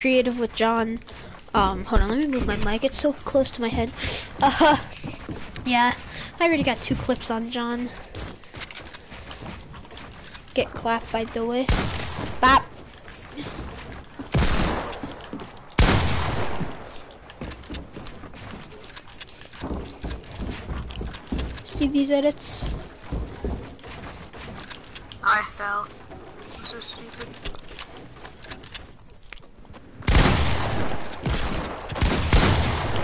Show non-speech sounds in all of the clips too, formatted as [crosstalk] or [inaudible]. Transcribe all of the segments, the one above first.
creative with John. Um, hold on, let me move my mic. It's so close to my head. [laughs] Uh huh. Yeah, I already got two clips on John. Get clapped by the way. Bop. See these edits? I fell. I'm so stupid.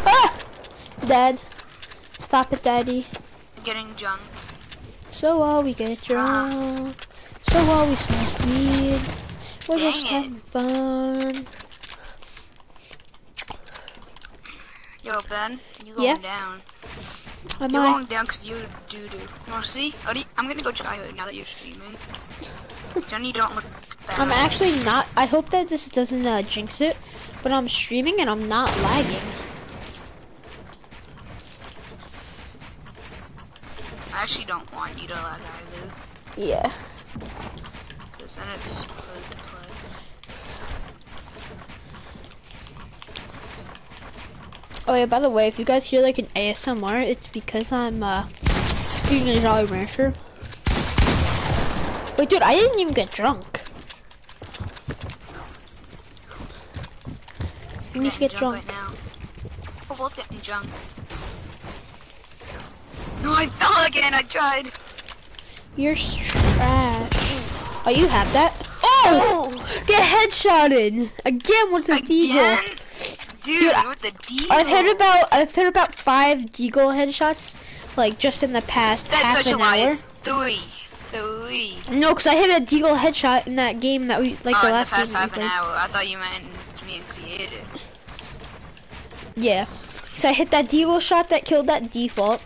Ah! Dead. Stop it, daddy. I'm getting drunk. So while we get drunk, so while we smoke weed, we're Dang just it. having fun. Yo, Ben, you going Yeah? down. Am You're I? going down because you do do. You wanna see? I'm gonna go try it now that you're streaming. [laughs] Johnny, don't look bad. I'm actually not. I hope that this doesn't uh, jinx it, but I'm streaming and I'm not lagging. I actually don't want you to lag either. Yeah. Because then it's to play. Oh yeah. By the way, if you guys hear like an ASMR, it's because I'm uh eating a Jolly Rancher. Wait, dude, I didn't even get drunk. You need to get drunk. right now. We're both getting drunk. I fell again. I tried. You're trash. Oh, you have that? Oh! oh! Get headshotted again with the deagle. Dude, Dude, with the deal. I've hit about I've hit about five deagle headshots, like just in the past That's half such a an lie. hour. Three. Three. No, cause I hit a deagle headshot in that game that we like oh, the in the last past game half an played. hour. I thought you meant being creative. Yeah. So I hit that deagle shot that killed that default.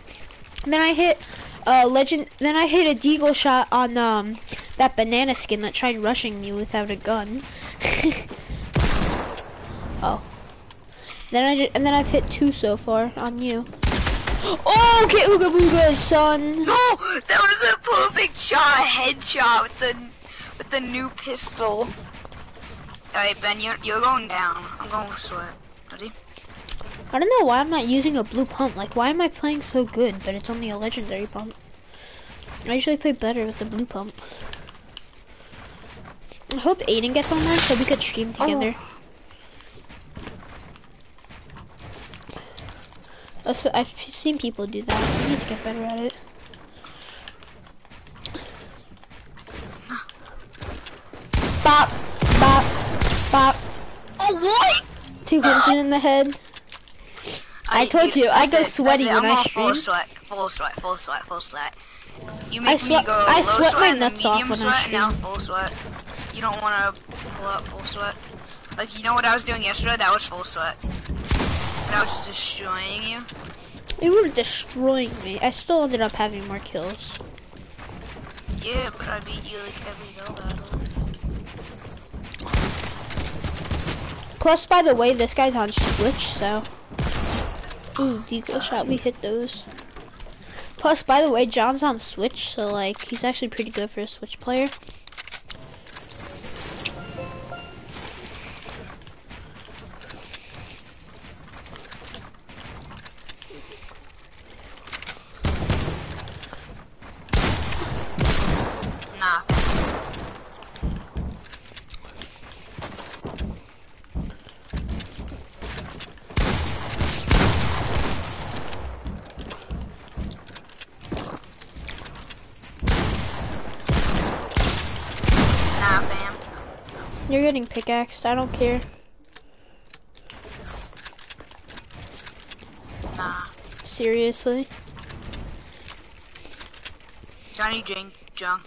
Then I hit uh legend. Then I hit a deagle shot on um that banana skin that tried rushing me without a gun. [laughs] oh. Then I ju- and then I've hit two so far on you. Oh, get ooga booga, son. No, that was a perfect shot, headshot with the with the new pistol. Alright, Ben, you're you're going down. I'm going to sweat. I don't know why I'm not using a blue pump. Like, why am I playing so good, but it's only a legendary pump? I usually play better with the blue pump. I hope Aiden gets online so we could stream oh. together. Also, I've seen people do that. I need to get better at it. Bop, bop, bop. Oh, what? 200 in the head. I told you, I go it, sweaty when I'm I going full sweat, full sweat, full sweat, full sweat. You I make sweat- me go I low sweat my and then nuts off medium I sweat, and now full sweat. You don't want to pull up full sweat. Like, you know what I was doing yesterday? That was full sweat. And I was destroying you. You were destroying me. I still ended up having more kills. Yeah, but I beat you like every no battle. Plus, by the way, this guy's on Switch, so. Ooh, deagle shot. We hit those. Plus, by the way, John's on Switch, so like he's actually pretty good for a Switch player. Getting pickaxed. I don't care. Nah. Seriously. Johnny drink junk.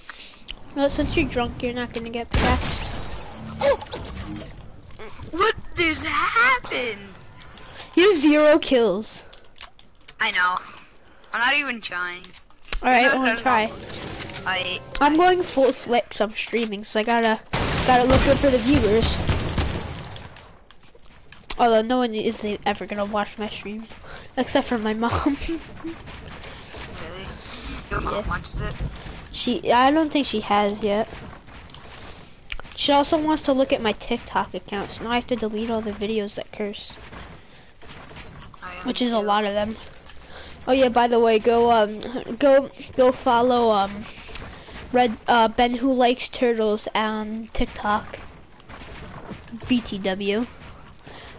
No, since you're drunk, you're not gonna get pickaxed. What just happened? You have zero kills. I know. I'm not even trying. All right, I no, wanna no. try. I I'm going full 'cause I'm streaming, so I gotta gotta look good for the viewers. Although no one is ever gonna watch my stream, except for my mom. [laughs] really. Your mom Yeah. watches it. she, I don't think she has yet. She also wants to look at my TikTok account, so now I have to delete all the videos that curse, which is a lot of them. Oh yeah, by the way, go um, go go follow um, Red uh Ben who likes turtles on TikTok. BTW.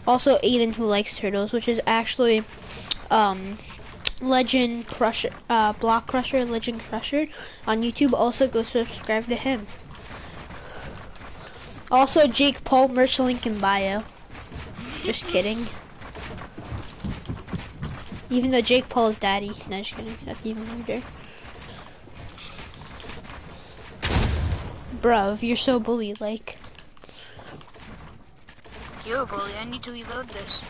Also Aiden who likes turtles, which is actually um, Legend Crusher, uh, Block Crusher, Legend Crusher on YouTube. Also go subscribe to him. Also Jake Paul merch link in bio. Just kidding. Even though Jake Paul's daddy. No, just kidding. That's even weirder. Bruv, you're so bully like. Yo, bully, I need to reload this.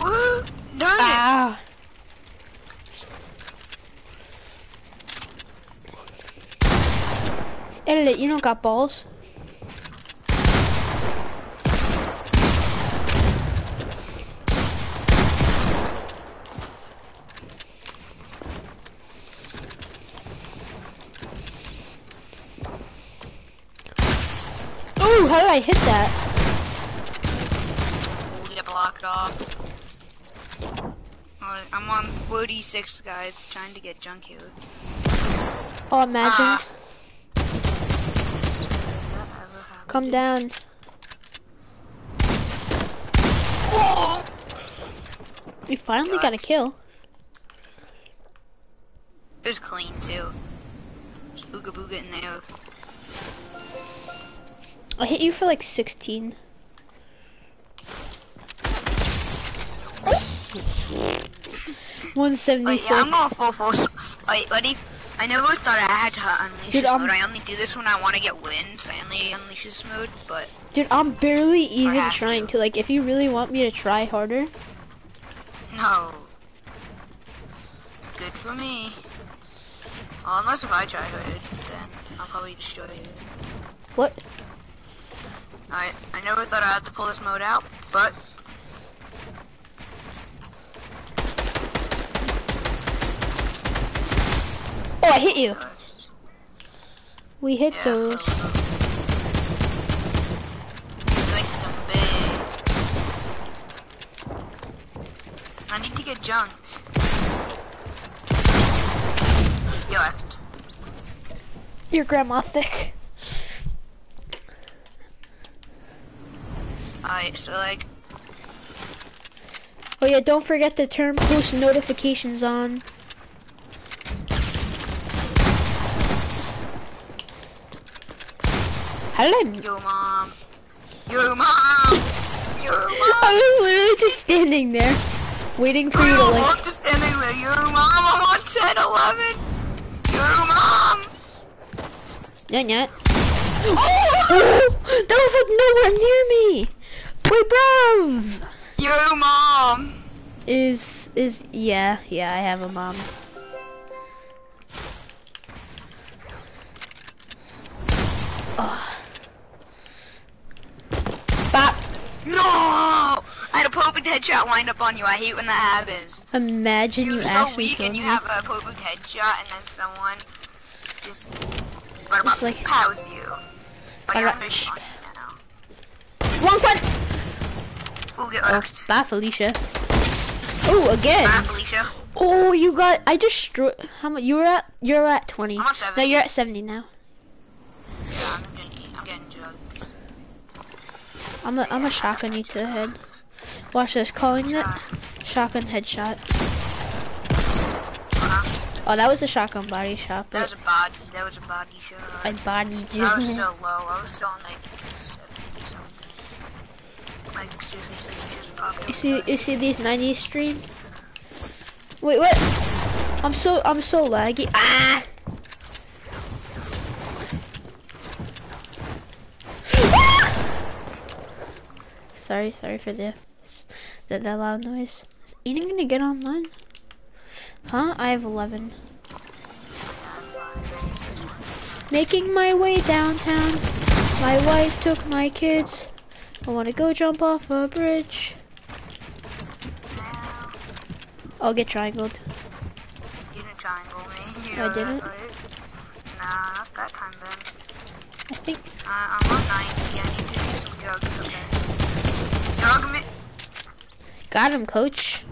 Woo! Darn it! Ah! Edit it, you don't got balls. Ooh, how did I hit that? We'll get blocked off. Alright, I'm on 46, guys, trying to get junk here. Oh, imagine. Ah. Does that ever happen? Come down. Oh! We finally got a kill. It was clean, too. Just booga booga in there. I hit you for like 16. One seventy Wait, I'm going full force. Wait, buddy. I never thought I had to unleash Dude, mode. I only do this when I want to get wins. I only unleash this mode, but Dude, I'm barely even trying to. to. Like, if you really want me to try harder, no. It's good for me. Well, unless if I try hard, then I'll probably destroy you. what? I I never thought I had to pull this mode out, but Oh, I hit you. We hit yeah. those. Like. I need to get junk. You left. Your grandma thick. Alright, so like Oh yeah, don't forget to turn post notifications on. How did I? Yo, mom. Yo, mom. Yo, [laughs] mom. I was literally just standing there, waiting for you to Yo, like. I'm just standing there. Yo, mom. I'm on 10, 11. Yo, mom. Not yet. Oh! [gasps] that was like nowhere near me. Wait, bruv. Yo, mom. Is is yeah yeah I have a mom. Ah. Oh. Bop. No. I had a perfect headshot lined up on you. I hate when that happens. Imagine you You're so actually weak and you me. have a perfect headshot and then someone just Just like- pows you. But you're Alright. under shot now. One one. We'll get Oh, bye Felicia. Oh again. Bye, Felicia. Oh, you got. I just. How much? You were at. You're at 20. I'm at 70. No, you're at 70 now. Yeah, I'm getting, I'm getting drugs. I'm a. I'm a shotgun you to the head. Watch this. Calling it shotgun headshot. Uh-huh. Oh, that was a shotgun body shot. That was a body. That was a body shot. I bodied you. I was [laughs] still low. I was still on like 70 something. You just You see, you see these 90s stream? Wait, what? I'm so, I'm so laggy. Ah! [laughs] sorry, sorry for the, that loud noise. Is Aiden gonna get online? Huh? I have 11. Making my way downtown. My wife took my kids. I wanna go jump off a bridge. I'll get triangled. You didn't triangle me. [laughs] You I didn't? Nah, not that time, Ben. I think. Uh, I'm on 90. I need to do some drugs, okay? Drug me. Got him, coach.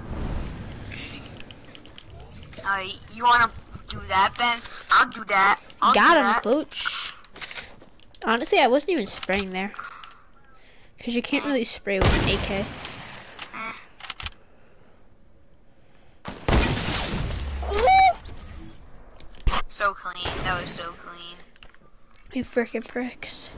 Uh, you wanna do that, Ben? I'll do that. I'll Got do him, that. coach. Honestly, I wasn't even spraying there. Because you can't really spray with an AK. So clean. That was so clean. You freaking pricks.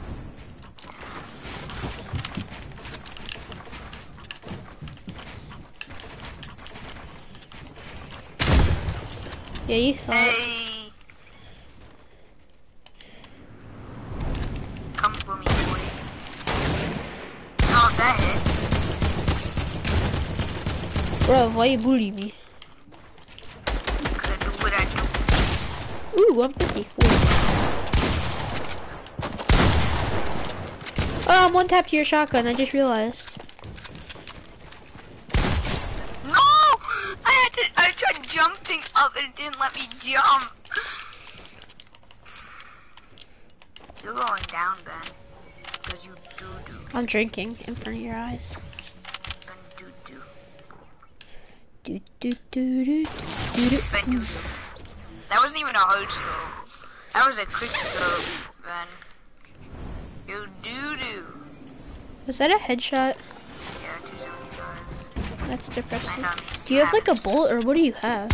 Yeah, you thought. Hey. Come for me, boy. Oh, that hit. Bro, why you bully me? Could do what I do. Ooh, 154. Oh, I'm one tap to your shotgun, I just realized. No! I had to. I tried jumping up and it didn't let me jump. You're going down, Ben. Because you do do. I'm drinking in front of your eyes. That wasn't even a hard scope. That was a quick scope, Ben. You doo doo. Was that a headshot? Yeah, 275. That's depressing. Do you have like a bullet or what do you have?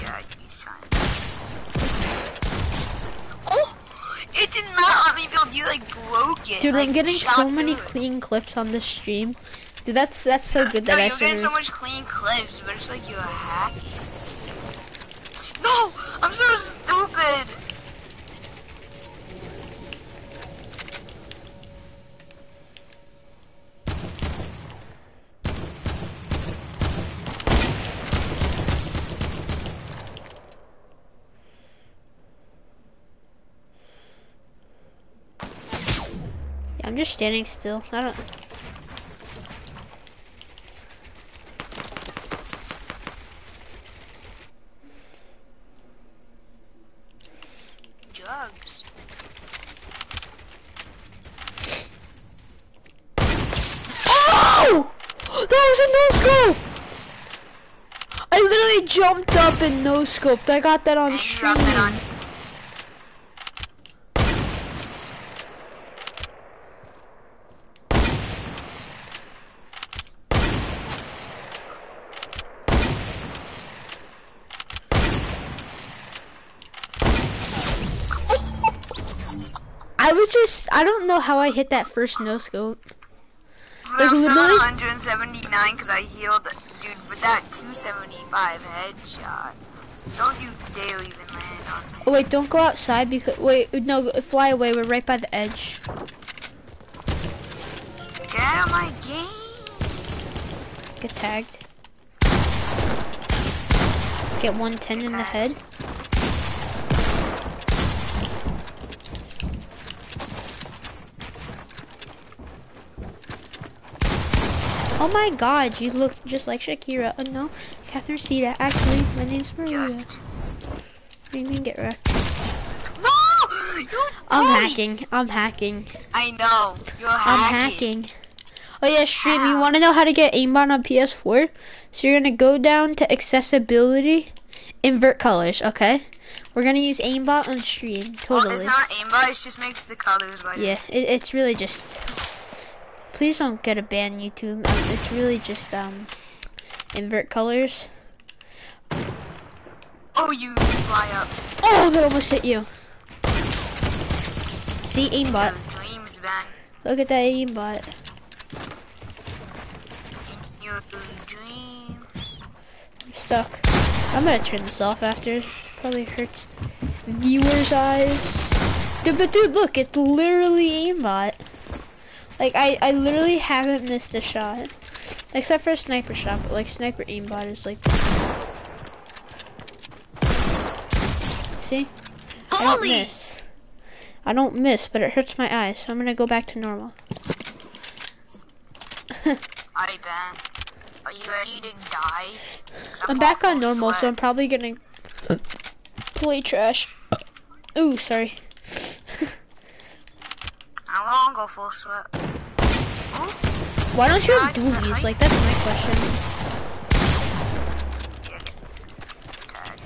Yeah, he's trying. Oh! It did not let me build. You like broke it. Dude, like, I'm getting so many clean clips on this stream. Dude, that's that's so good No, that I you're getting so much clean clips, but it's like you're hacking. No! I'm so stupid! Yeah, I'm just standing still. I don't. Jugs. Oh! [gasps] That was a no scope. I literally jumped up and no scoped. I got that on And you stream. I was just. I don't know how I hit that first no scope. I'm still at 179 because I healed, dude, with that 275 headshot. Don't you dare even land on me. Oh wait, don't go outside because wait, no, fly away. We're right by the edge. Get out of my game. Get tagged. Get 110 in the head. Oh my god, you look just like Shakira. Oh no, Catherine Sita. Actually, my name's Maria. What do you mean get wrecked? No! You I'm hacking. I'm hacking. I know. You're I'm hacking. hacking. Oh yeah, stream. You want to know how to get aimbot on PS4? So you're gonna go down to accessibility, invert colors. Okay. We're gonna use aimbot on stream. Well, Totally. it's not aimbot, it just makes the colors white. Yeah, it, it's really just. Please don't get a ban, YouTube. Um, It's really just um, invert colors. Oh, you fly up. Oh, that almost hit you. See aimbot. Dreams, man. Look at that aimbot. Your dreams. I'm stuck. I'm gonna turn this off after. Probably hurts viewers' eyes. Dude, but dude, look, it's literally aimbot. Like I, I literally haven't missed a shot, except for a sniper shot. But like sniper aimbot is like. See, I don't miss. I don't miss, but it hurts my eyes, so I'm gonna go back to normal. [laughs] I bet. Are you ready to die? 'Cause I'm going back on full normal, so. I'm probably gonna play trash. Uh. Ooh, sorry. I'm gonna go full sweat. Ooh, Why don't you have doobies? Like, that's my question. get tagged.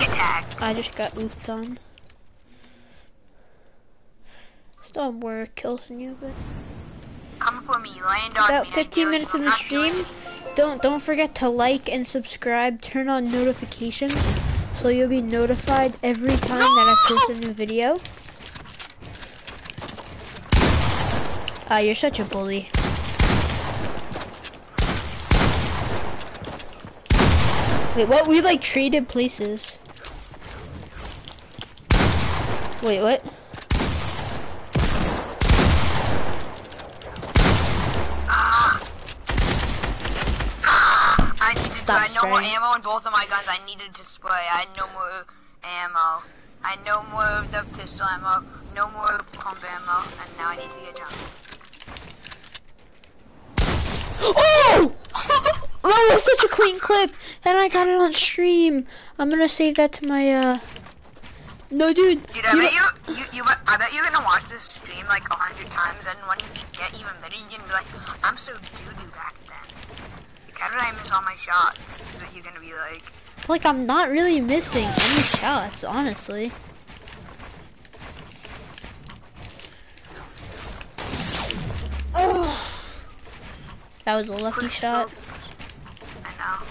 Get tagged. I just got oofed on. Still have more kills than you, but Come for me, land on about me. I 15 dare minutes in the stream. Don't don't forget to like and subscribe. Turn on notifications so you'll be notified every time that I post a new video. Ah, you're such a bully. Wait, what? We like traded places. Wait, what? Ah I needed Stop to. I had no more ammo in both of my guns. I needed to spray. I had no more ammo. I had no more of the pistol ammo. No more pump ammo. And now I need to get drunk. Oh! [laughs] That was such a clean clip, and I got it on stream. I'm gonna save that to my, uh... No, dude. Dude, I you bet you, you, you, I bet you're gonna watch this stream like a hundred times, and when you get even better, you're gonna be like, I'm so doo-doo back then. Like, how did I miss all my shots? This Is what you're gonna be like. Like, I'm not really missing any shots, honestly. Ooh! That was a lucky Quick shot. I know.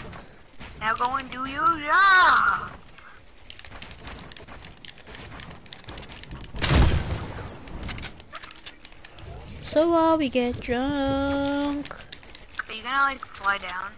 Now go and do your job. So while we get drunk... Are you gonna like fly down?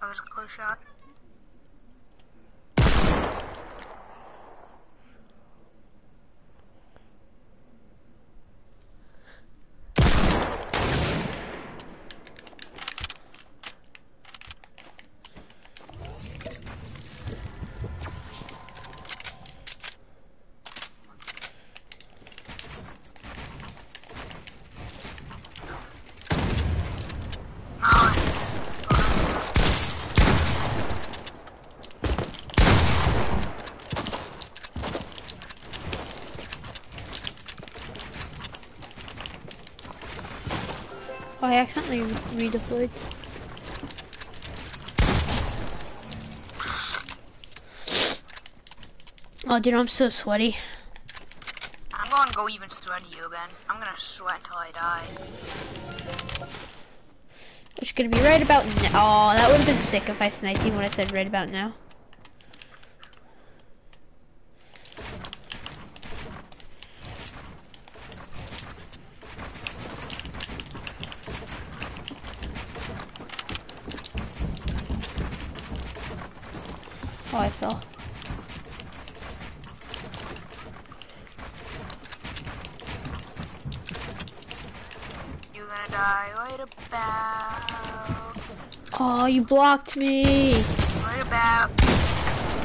That was a close shot. Oh, I accidentally re- redeployed. Oh, dude, I'm so sweaty. I'm going to go even sweatier, Ben. I'm gonna sweat until I die. It's gonna be right about now. Oh, that would have been sick if I sniped you when I said right about now. Me. right about,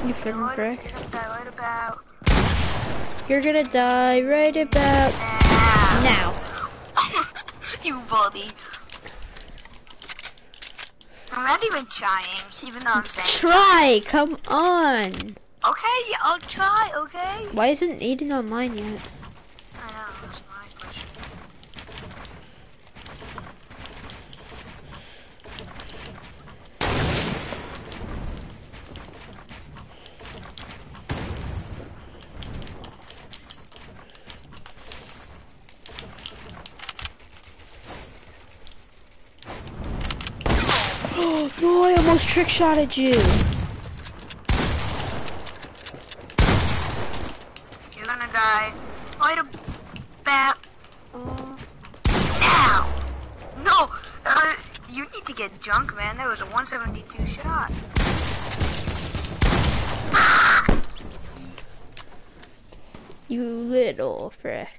You freaking right, brick. you're gonna die right about You're gonna die right about now. now. [laughs] you buddy. I'm not even trying, even though I'm saying. Try, come on. Okay, I'll try. Okay. Why isn't Aiden online yet? I know that's my question. Oh [gasps] no, I almost trick shotted you. You're gonna die right about now. No, uh, you need to get junk, man. That was a 172 shot. You little frick.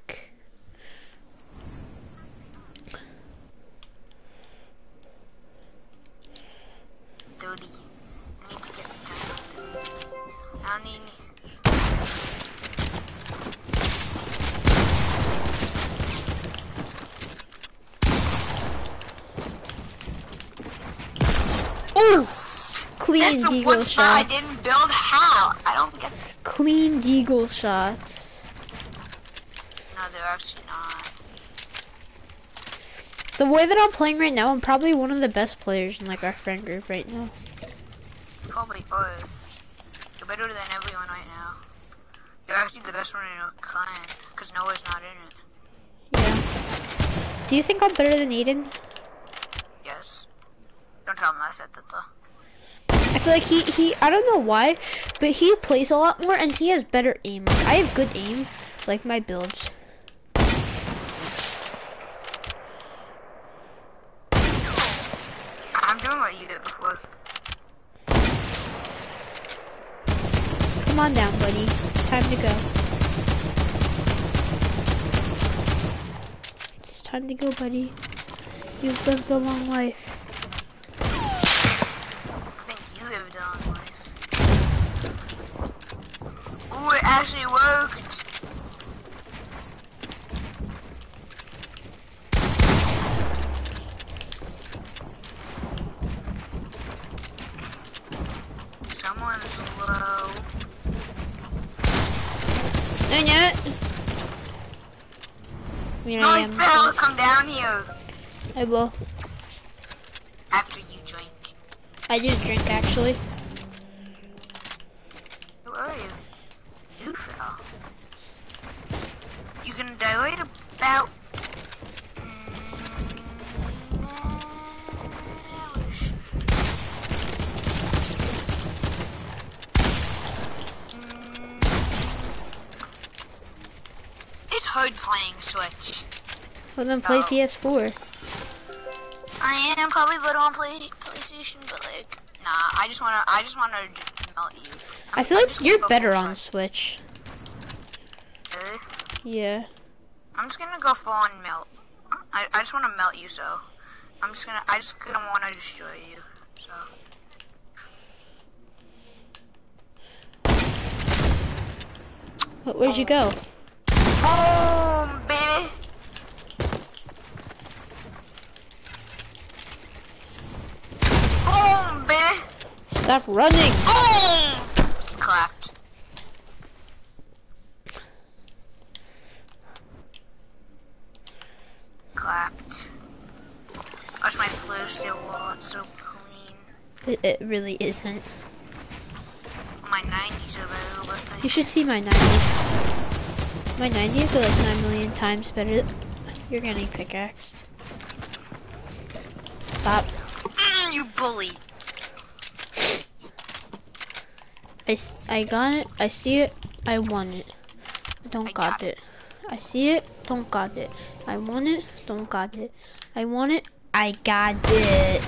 That's the deagle one spot I didn't build. How? I don't get. Clean deagle shots. No, they're actually not. The way that I'm playing right now, I'm probably one of the best players in like our friend group right now. Probably are. You're better than everyone right now. You're actually the best one in your clan, because Noah's not in it. Yeah. Do you think I'm better than Eden? Yes. Don't tell him I said that though. I feel like he, he, I don't know why, but he plays a lot more and he has better aim. Like, I have good aim, like my builds. I'm doing what you did before. Come on down, buddy. It's time to go. It's time to go, buddy. You've lived a long life. I think you lived a long life. Ooh, it actually worked. Someone's low. Dang it! I mean, No, I I am. fell. Come down here I will. after you drink. I did drink actually. Who are you? You fell. You can dilate about. It's hard playing Switch. Well then play Oh. PS4. I am probably better on play PlayStation, but like, nah. I just wanna, I just wanna melt you. I I'm- feel I'm like you're better on Switch. Really? Yeah. I'm just gonna go full on melt. I, I just wanna melt you, so I'm just gonna, I just gonna wanna destroy you. So But where'd you go? boom, baby. Stop running! Boom. Clapped. Clapped. Watch my blue still wall. It's so clean. It, it really isn't. My 90s are better, You should see my 90s. My 90s are like 9 million times better. You're getting pickaxed. Stop. You bully. I, I got it. I see it. I want it. I don't I got, got it. I see it. Don't got it. I want it. Don't got it. I want it. I got it.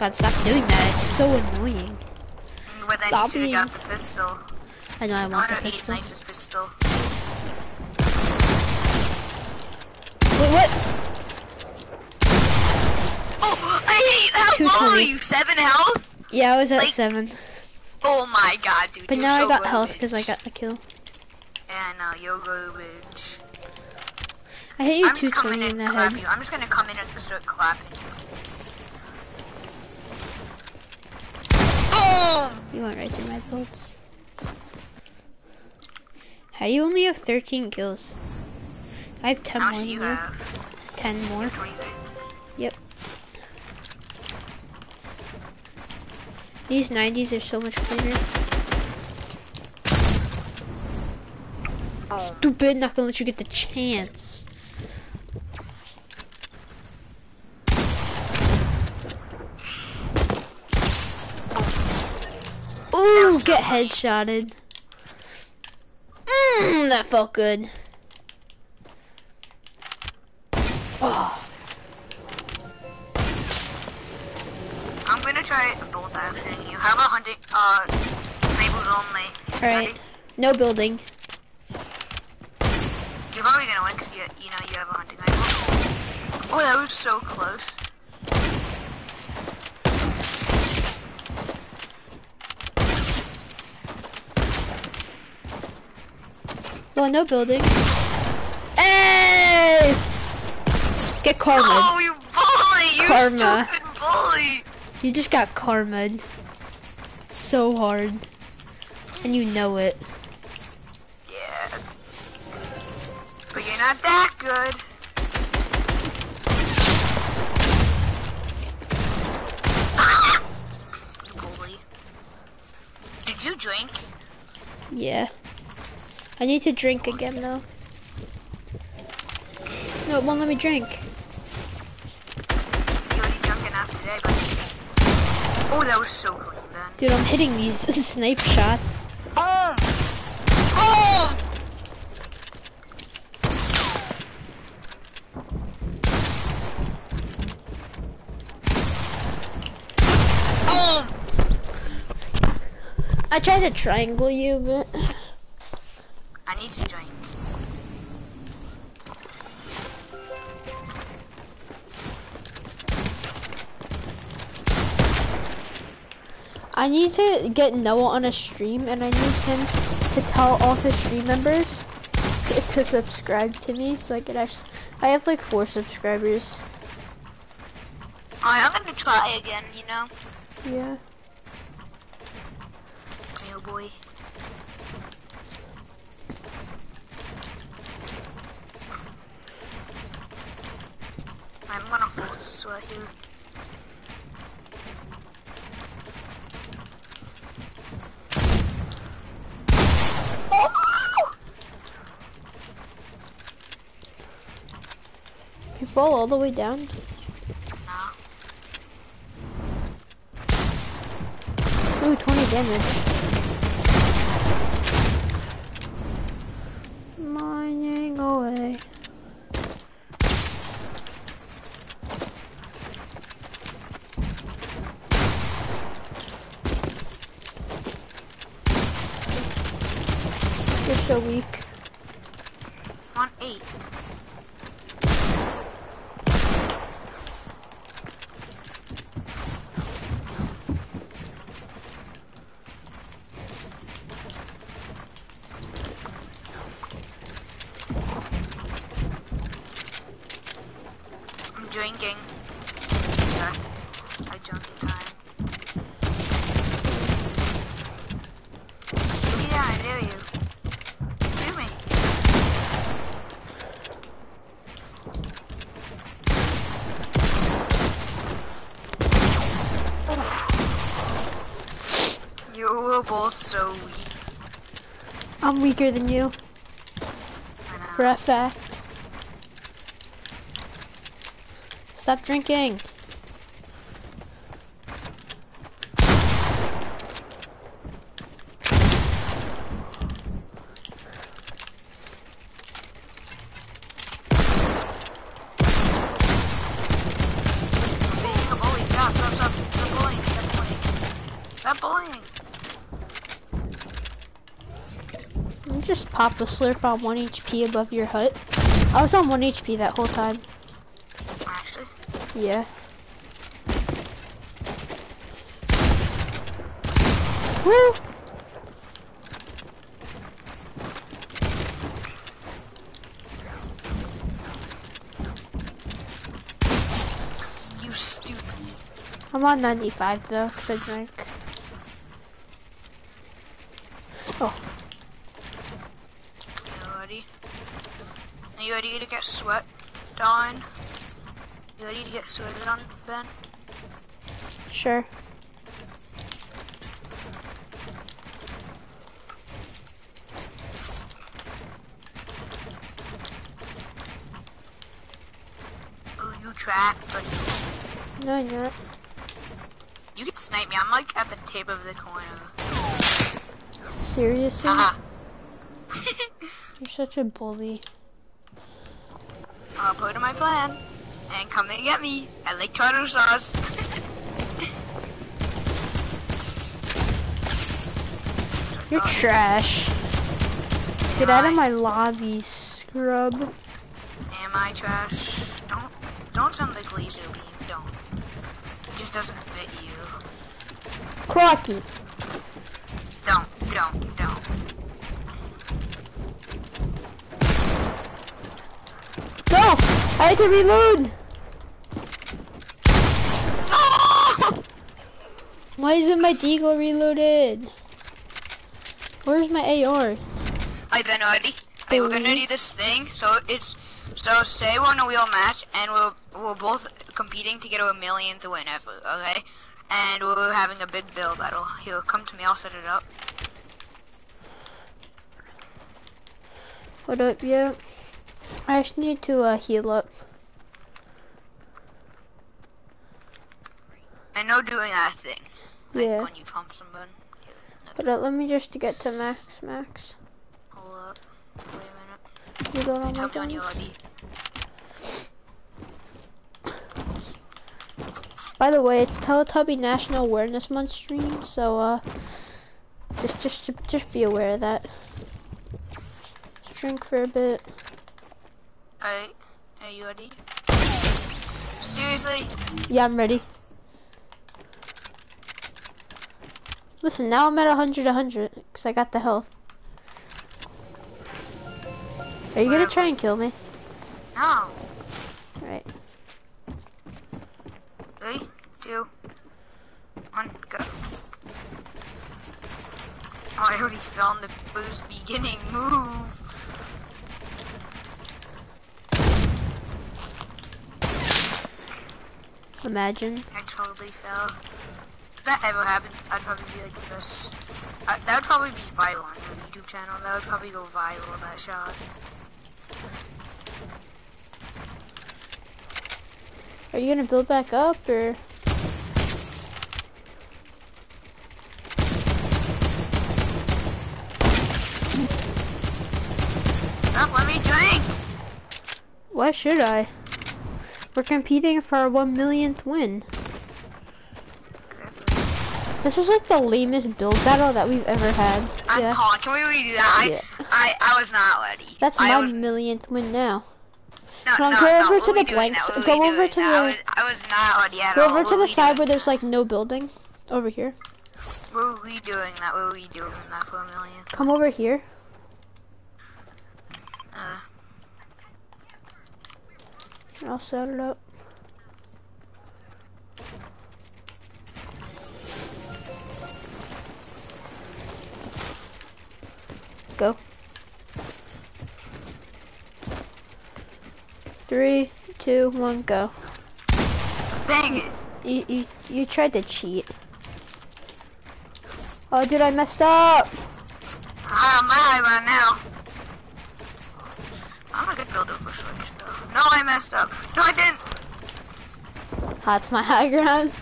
God, stop doing that. It's so annoying. But then Stop you should have being- got the pistol. I know I I want the want to eat pistol. pistol. Wait, what? I hate how low are you? Seven health? Yeah, I was at Like- seven. Oh my god, dude. But now so I got health because I got the kill. And uh, you're garbage. I hit you I'm just coming in in and the clap head. you. I'm just gonna come in and just start clapping you. Boom! You went right through my bullets. How do you only have 13 kills? I have 10 How more much than do you have? 10 more. 23. Yep. These 90s are so much cleaner. Boom. Stupid, not gonna let you get the chance. Ooh, get headshotted. Mmm, that felt good. Oh, try a bolt action. You have a hunting, uh, snipers only. Alright. No building. You're probably gonna win because you, you know you have a hunting rifle. Oh, that was so close. Well, no building. Hey! Get karma. Oh, you bully! You Karma. You just got karma. So hard. And you know it. Yeah. But you're not that good. Ah! Bully. Did you drink? Yeah. I need to drink again though. No, it won't let me drink. You already drunk enough today, but. Oh, that was so clean, Ben. Dude, I'm hitting these [laughs] snipe shots. Boom! Boom! Boom! I tried to triangle you, but [laughs] I need to get Noah on a stream, and I need him to tell all his stream members to, to subscribe to me, so I could actually. I have like four subscribers. Alright, I'm gonna try again, you know? Yeah. Oh boy. I'm gonna force sweat here. Oh! Fall all the way down. No. Ooh, 20 damage. Mining away. You're so weak. On eight. I'm drinking. Correct. I jumped in time. Yeah, I dare you. Do me. You were both so weak. I'm weaker than you, for a fact. Stop drinking. Being a bully. Stop, stop, stop. Stop bullying. Stop bullying. Stop bullying. You just pop a slurp on 1 HP above your hut. I was on 1 HP that whole time. Actually. Yeah. Woo! You stupid. I'm on 95 though, because I drank. Oh, You ready? Are you ready to get sweat on? You ready to get sweated on, Ben? sure. Oh, you trap, buddy. No, you're not. You can snipe me. I'm like at the tip of the corner. Seriously? Haha. You're such a bully. [laughs] I'll put in my plan and come and get me. I like tartar sauce. [laughs] You're trash. Get out I? of my lobby, scrub. Am I trash? Don't don't sound like Lazy Bee. Don't. It just doesn't fit you. Crocky. Don't, don't, don't. No! I had to reload! Why isn't my deagle reloaded? Where's my AR? Hi Ben, ready? Hey, we're gonna do this thing. So it's so say we're in a wheel match and we're we're both competing to get a millionth win ever. Okay. And we're having a big build battle. He'll come to me. I'll set it up. Hold up, yeah. I just need to uh, heal up. I know doing that thing. Yeah. when you pump someone. Hold up, let me just get to max, max. Hold up. Wait a minute. You going on my Tell me when gun? By the way, it's Teletubby National Awareness Month stream, so uh, just just just be aware of that. Let's drink for a bit. Alright. Are you ready? Seriously? Yeah, I'm ready. Listen, now I'm at 100, 100, because I got the health. Are you gonna try and kill me? No. Alright. Three, two, one, go. Oh, I already found the first beginning move. Imagine. I totally fell. If that ever happened, I'd probably be like the best. I, that would probably be viral on your YouTube channel. That would probably go viral, that shot. Are you gonna build back up, or? Let me drink! Why should I? We're competing for our one millionth win. This was like the lamest build battle that we've ever had. I'm Yeah. calling. Can we redo that? I, Yeah. I, I was not ready. That's I my was, millionth win now. no, Come on, no, go no, over what to the blanks- go over to now? the- I was, I was not ready at Go all. over What to the side where there's like no building. Over here. What are we doing that? What are we doing that for a million? Come over here. Uh, I'll set it up. Go. Three, two, one, go. dang it! You, you, you tried to cheat. Oh, dude, I messed up. Ah, my high ground now. I'm a good builder for Switch, though. No, I messed up. No, I didn't. That's my high ground.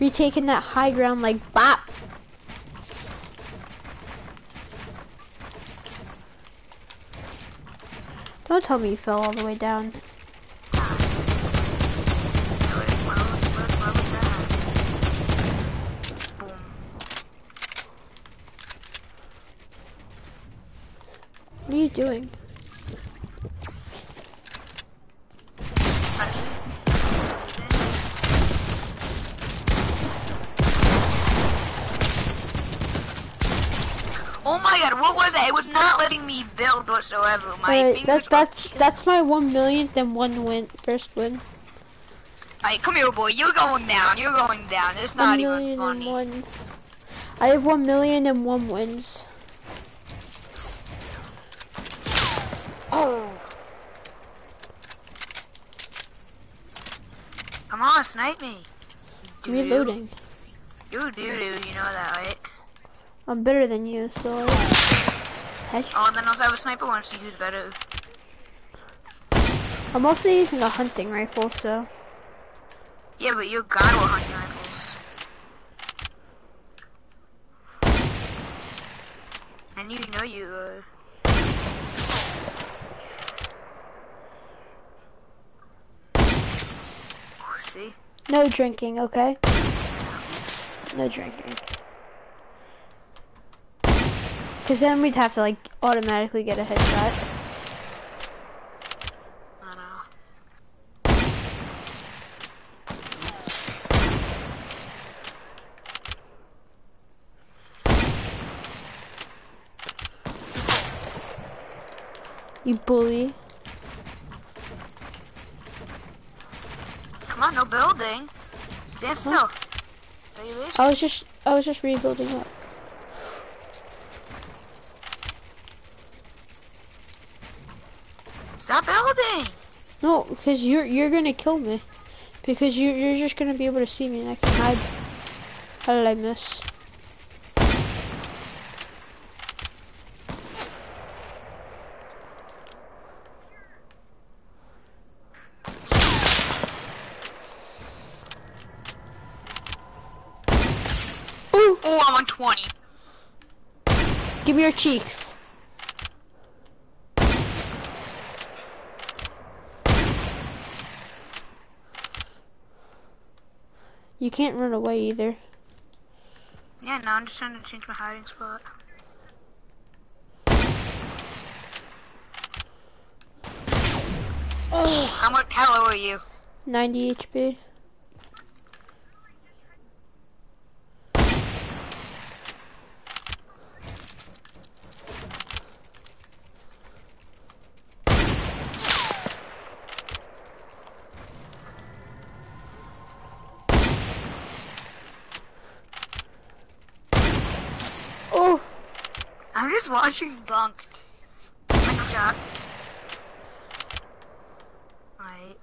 Retaking that high ground like bop. Don't tell me you fell all the way down. What are you doing? Oh my god, what was that? It was not letting me build whatsoever. My Alright, fingers that's are that's that's my one millionth and one win first win. Alright, come here, boy. You're going down. You're going down. It's not even funny. one. I have one million and one wins. Oh. Come on, snipe me. Doo-doo. Reloading. You do do, you know that, right? I'm better than you, so. Heck. Oh, then I'll have a sniper one, see who's better. I'm also using a hunting rifle, so. Yeah, but you got to hunting rifles. And you know you uh No drinking, okay? No drinking. Because then we'd have to like automatically get a headshot. You bully. Come on, no building. Stand still. I was just I was just rebuilding up. Stop building. No, because you're you're gonna kill me. Because you you're just gonna be able to see me and I can hide. How did I miss? Ooh, Oh, I'm on 20. give me your cheeks. You can't run away either. Yeah, no, I'm just trying to change my hiding spot. Oh, how much? How low are you? 90 HP. Oh, I'm just watching Bunked. Right.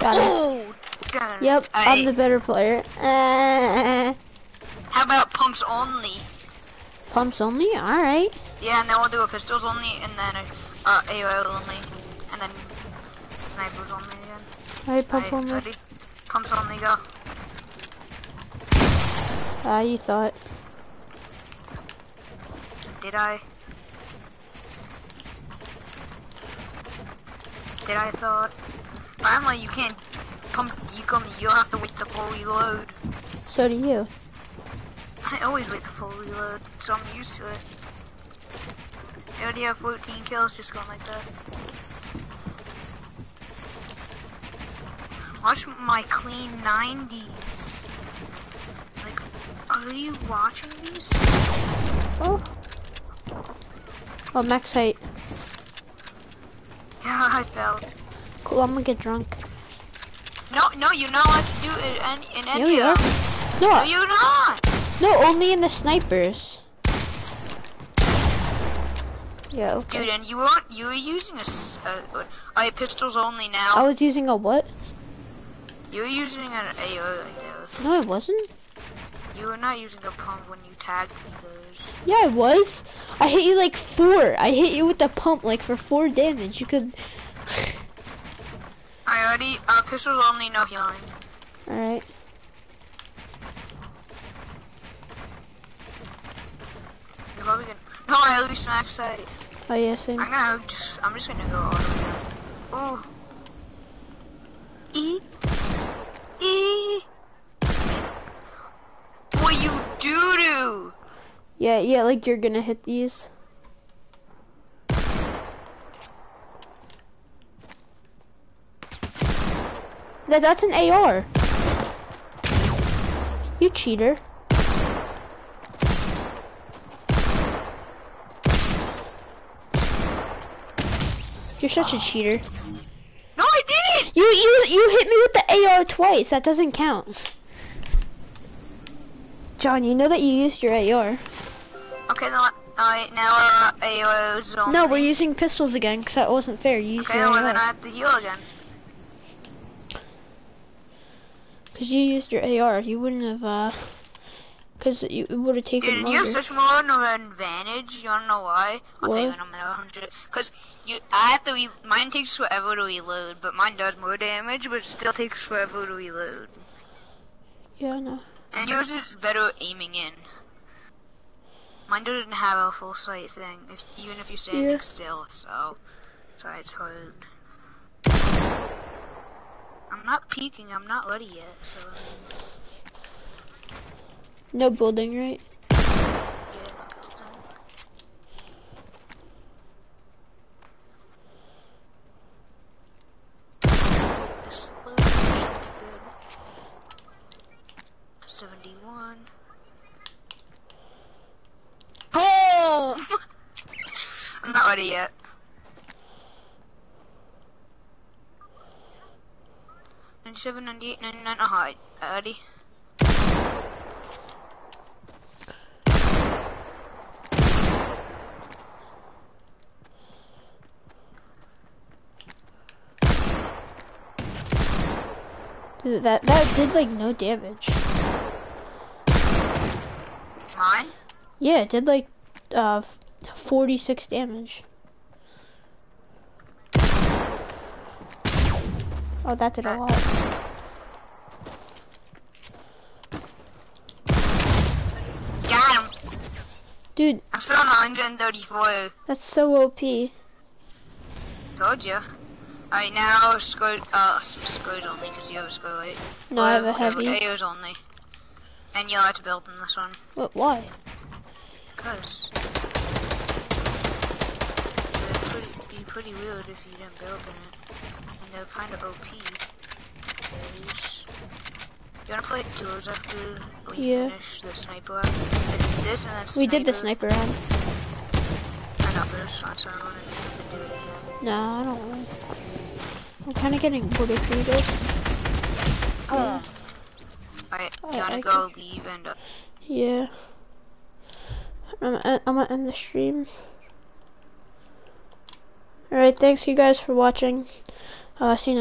got it. Oh, done. Yep, I'm the better player. Uh, [laughs] How about pumps only? pumps only? Alright. Yeah, and then we'll do a pistols only, and then a uh, AOL only, and then snipers only again. Alright, pump Alright, only. ready? Pumps only, go. Ah, you thought. Did I? Did I thought? Finally, you can't pump decom. You'll have to wait to full reload. So do you. I always wait to full reload, so I'm used to it. I already have 14 kills just going like that. Watch my clean 90s. Like, are you watching these? Oh. Oh, max height. [laughs] Yeah, I fell. Cool, I'm gonna get drunk. No, no, you're not allowed to do it in, in any No, you of are. them. No, No, you're not. no, only in the snipers. Yeah, okay. Dude, and you weren't, you were using a, pistols only now. I was using a what? You were using an AO. No, I wasn't. You were not using a pump when you tagged me those. Yeah, I was. I hit you like four. I hit you with the pump like for four damage. You could. I already, uh, pistols only, no healing. Alright. You're probably gonna, no, I lose max sight. Oh, yeah, same. I'm gonna just, I'm just gonna go all the way down. Ooh. E. E. Boy, you doo-doo. Yeah, yeah, like you're gonna hit these. That, that's an AR. You cheater. You're such a cheater. No, I didn't. You you you hit me with the AR twice. That doesn't count. John, you know that you used your AR. Okay, then, alright, now, uh, AO's only. No, we're using pistols again because that wasn't fair. You used Okay, your well, then I AR. have to heal again. Because you used your AR. You wouldn't have, uh... Because you it would have taken Dude, you have such more of an advantage. You wanna know why? I'll tell you What? when I'm at 100. Cause you, I have to. Re- mine takes forever to reload, but mine does more damage, but it still takes forever to reload. Yeah, I know. And yours is better aiming in. Mine doesn't have a full sight thing, if, even if you're standing Yeah. still. So, sorry, it's hard. I'm not peeking. I'm not ready yet. So, No building, right? yeah, no building. Ready yet. Ninety-nine. Uh, ready. Dude, that that did like no damage. Mine? Yeah, it did like uh 46 damage. Oh, that did a lot. Got him. Dude, I'm still on 134. that's so OP. Told you. Alright, now Scourge, uh, Scourge only, because you have a Scourge. No, I have a heavy. AOs only. And you'll have to build in this one. But why? Because. Pretty, weird if you didn't build in it. And they're kind of OP. Because- You wanna play duos after we Yeah. finish the sniper round? This and then We did the sniper. sniper round. I got this, I said I wanted to do it again. No, I don't know. I'm kind of getting bored of this. Boom! Alright, I- you wanna I go leave and uh, Yeah. I'm, I'm gonna end the stream. Alright, thanks you guys for watching. Uh, see you next